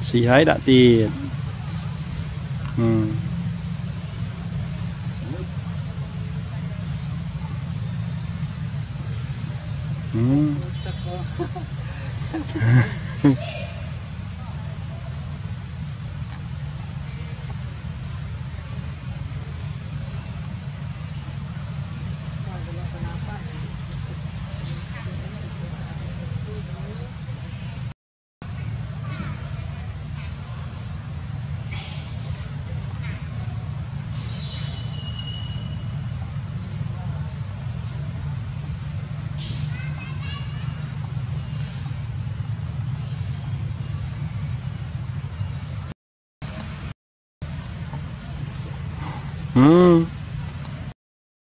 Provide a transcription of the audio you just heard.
si hái đã tiền ừ. ừ. 嗯。